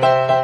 Bye.